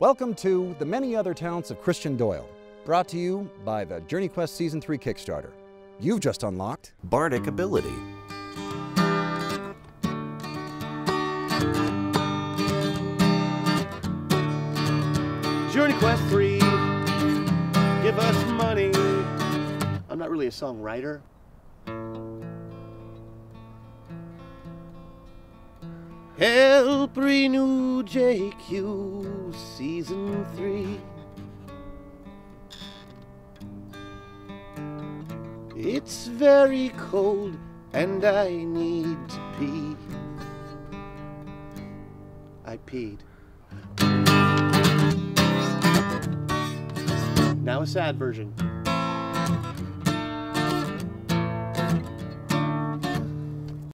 Welcome to The Many Other Talents of Christian Doyle, brought to you by the Journey Quest Season 3 Kickstarter. You've just unlocked Bardic ability. Journey Quest 3, give us money. I'm not really a songwriter. Help renew JQ Season 3. It's very cold and I need to pee. I peed. Now a sad version.